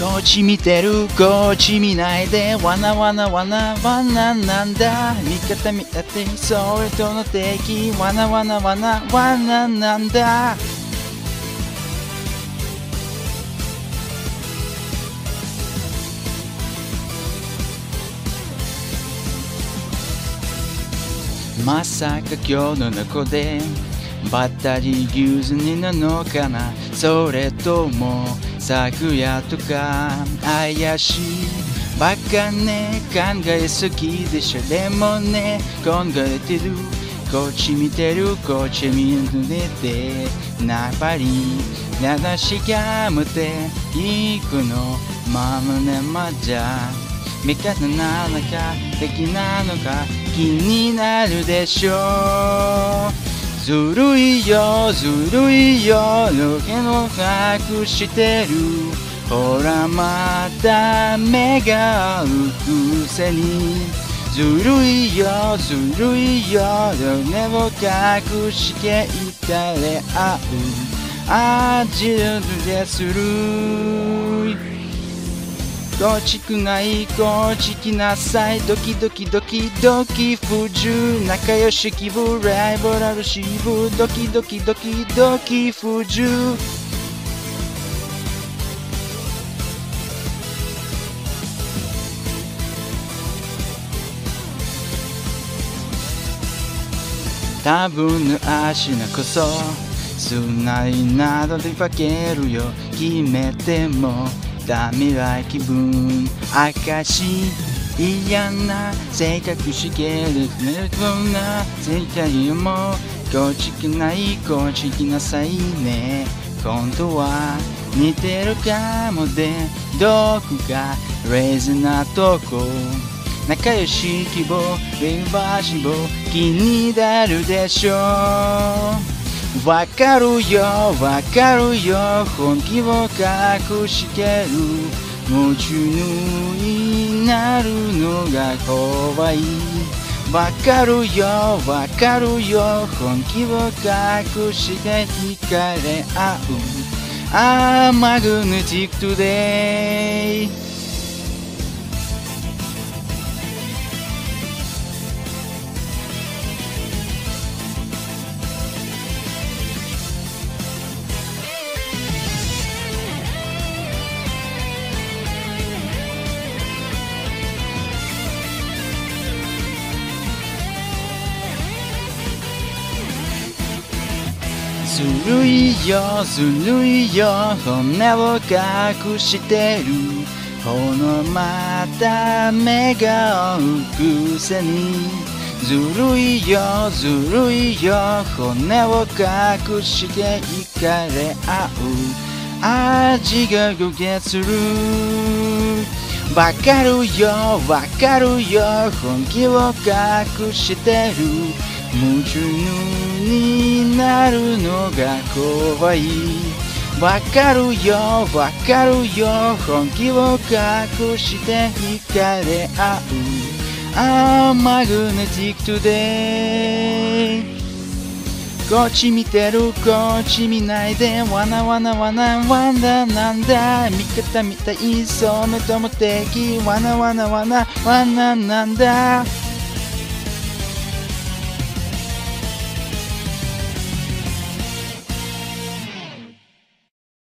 こっち見てる。こっち見ないで。わなわなわなわななんだ。味方見たってそれとの敵わなわなわなわななんだ。まさか今日の中で。バッタリー牛になのかな？それとも昨夜とか？怪しい。バカね考えすぎでしょ。でもね考えてる。こっち見てる。こっち見てて。やっぱり流しがむていくの。ままねまじゃ。味方なのか敵なのか気になるでしょう。ずるいよずるいよのけの隠してる。ほらまた目が合うくせに。ずるいよずるいよ胸を隠していたれ合う。味でするこっちくないこっち来なさい。ドキドキドキドキ不自由。仲良し気分ライバルシブ。ドキドキドキドキ不自由。多分の足なこそすないなどで化けるよ。決めても。ダメな気分。明し嫌な性格しけるねこんな世界もこっち来ないこっち来なさいね。今度は似てるかもでどこかレーズなとこ仲良し希望リバーシブ気になるでしょう。わかるよわかるよ本気を隠してる夢中になるのが怖いわかるよわかるよ本気を隠して惹かれ合うあーマずるいよずるいよ骨を隠してる。このまた目が合うくせに。ずるいよずるいよ骨を隠して惹かれ合う。味が焦げするわかるよわかるよ本気を隠してる。夢中になるのが怖いわかるよ。わかるよ。本気を隠して惹かれ合う。あー Magnetic today。こっち見てるこっち見ないでわなわなわなわななんだ。味方みたいそれとも敵わなわなわなわななんだ。